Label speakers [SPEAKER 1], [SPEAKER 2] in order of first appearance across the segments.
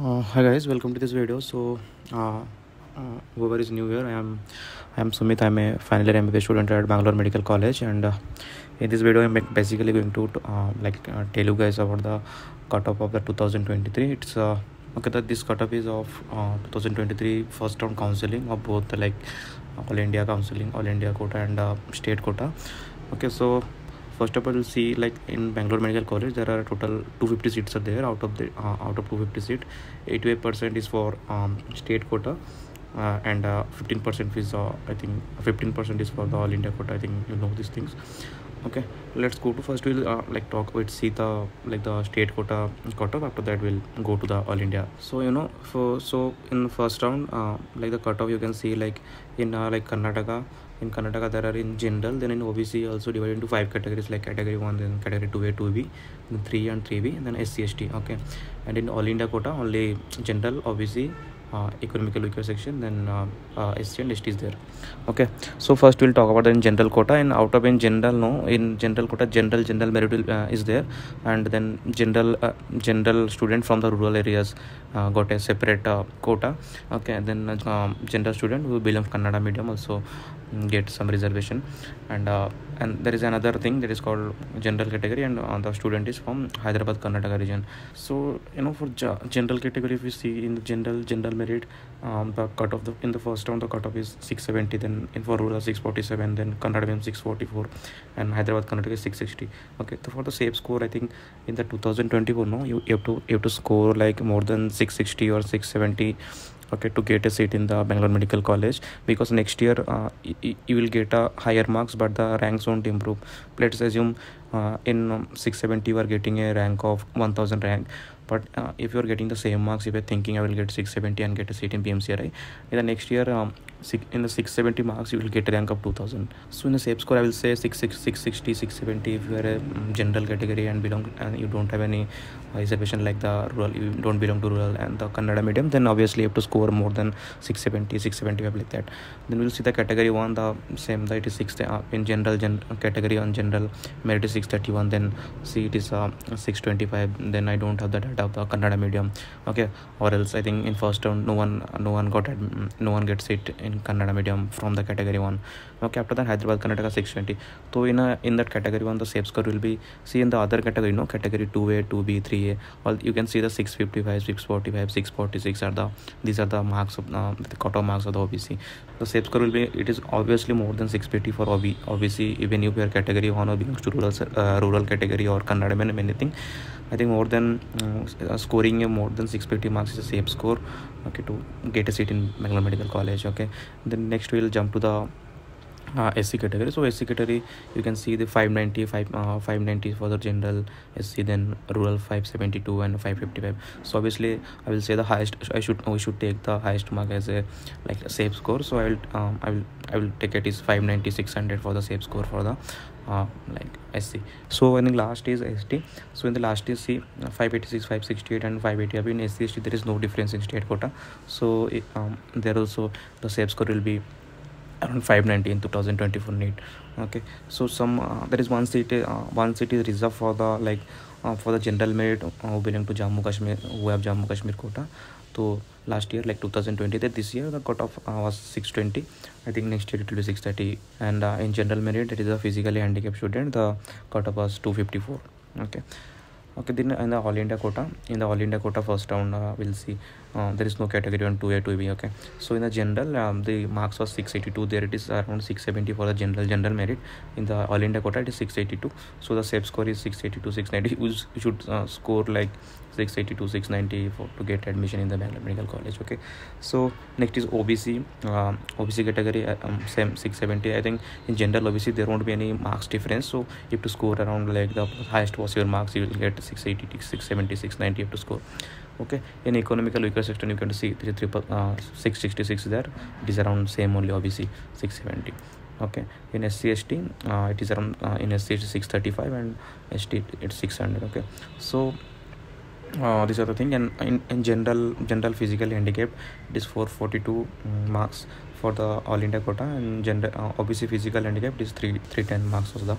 [SPEAKER 1] Uh, hi guys, welcome to this video. So, uh, uh, whoever is new here, I am I am Sumit. I'm a final year MBBS student at Bangalore Medical College, and uh, in this video, I'm basically going to uh, like uh, tell you guys about the cutoff of the 2023. It's okay that this cutoff is of uh, 2023 first round counseling of both like all India counseling, all India quota, and state quota. Okay, so first of all you'll see like in bangalore medical college there are total 250 seats are there. Out of the uh, out of 250 seat 88 percent is for um, state quota uh, and uh, 15% is uh, i think 15% is for the all india quota. I think you know these things. Okay let's go to first we'll uh, like talk with see the like the state quota cutoff after that we'll go to the all india. So you know for so in first round uh, like the cutoff you can see like in uh, like karnataka in Karnataka there are in general then in OBC also divided into five categories like category 1 then category 2A 2B then 3 and 3B and then SC ST okay and in all India quota only general OBC uh, economical weaker section then uh, uh, SC and ST is there okay so first we'll talk about the in general quota and out of in general no in general quota general general merit uh, is there and then general uh, general student from the rural areas uh, got a separate uh, quota. Okay then um, general student who belong Kannada medium also mm, get some reservation. And uh, and there is another thing that is called general category and uh, the student is from Hyderabad Karnataka region. So you know for general category if we see in the general general merit um, the cut of the in the first round the cutoff is 670 then in for rural 647 then medium 644 and Hyderabad Karnataka is 660 okay so for the safe score I think in the 2024 no you, you have to you have to score like more than 660 or 670 okay to get a seat in the bangalore medical college because next year uh, y- you will get a higher marks but the ranks won't improve. Let's assume uh, in um, 670 you are getting a rank of 1000 rank but uh, if you're getting the same marks if you're thinking i will get 670 and get a seat in bmcri in the next year um, in the 670 marks you will get rank of 2000 so in the safe score i will say 660 670 if you are a um, general category and belong and you don't have any reservation like the rural you don't belong to rural and the kannada medium then obviously you have to score more than 670 675 like that. Then we'll see the category one the same that is six uh, in general gen- category on general merit is 631 then see it is uh, 625 then i don't have the data of the kannada medium. Okay? Or else i think in first round no one no one got no one gets it in kannada medium from the category one okay after that hyderabad karnataka 620 so in a, in that category one the safe score will be see in the other category you no category 2a 2b 3a all you can see the 655 645 646 are the these are the marks of uh, the cutoff marks of the obc the safe score will be it is obviously more than 650 for OB, obc even if you are category 1 or belongs to rural uh, rural category or kannada medium anything i think more than uh, scoring a more than 650 marks is a safe score okay to get a seat in bangalore medical college okay then next we'll jump to the uh, SC category. So SC category, you can see the 590, 5, uh, 590 for the general SC, then rural 572 and 555. So obviously, I will say the highest. I should we should take the highest mark as a like a safe score. So I will um, I will I will take it is 590 600 for the safe score for the uh, like SC. So in the last is ST. So in the last is uh, 586, 568 and 580. In SC ST there is no difference in state quota. So it, um, there also the safe score will be around 590 in 2024 need okay so some uh, there is one seat uh, one seat is reserved for the like uh, for the general merit uh, who belong to jammu kashmir who have jammu kashmir quota so last year like 2020 that this year the cutoff uh, was 620 i think next year it will be 630 and uh, in general merit that is a physically handicapped student the cutoff was 254 okay okay then in the all india quota in the all india quota first round uh, we'll see uh, there is no category on 2a 2b okay. So in the general um, the marks was 682 there it is around 670 for the general general merit. In the all india quota it is 682 so the safe score is 682 690 you should uh, score like 682 690 for to get admission in the Bangalore medical college okay. So next is obc um, obc category uh, um, same 670 i think in general obc there won't be any marks difference. So you have to score around like the highest possible marks. You will get 680 670 690 you have to score okay in economical weaker section you can see three triple uh, 666 there it is around same only obc 670 okay in scst uh, it is around uh, in scst 635 and st it's 600 okay so uh, are the thing and in, in general general physical handicap it is 442 mm, marks for the all india quota and gender uh, obviously physical handicap is 3 310 marks was the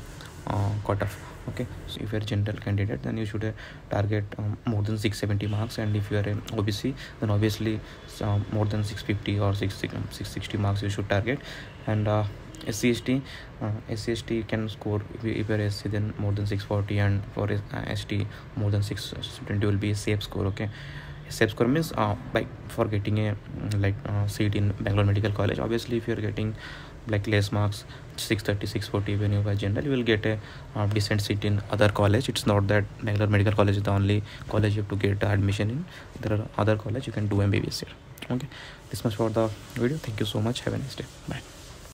[SPEAKER 1] uh, cutoff okay so if you're a general candidate then you should uh, target um, more than 670 marks and if you are an obc then obviously um, more than 650 or 660 marks you should target. And uh, SCST, uh, SCST can score if, if you're SC then more than 640 and for uh, ST more than 620 will be a safe score okay? Safe score means uh, like for getting a like uh, seat in Bangalore Medical College obviously if you're getting like less marks 630 640 when you are general you will get a uh, decent seat in other college. It's not that Bangalore Medical College is the only college you have to get admission in. There are other college you can do MBBS here. Okay. This much for the video. Thank you so much. Have a nice day. Bye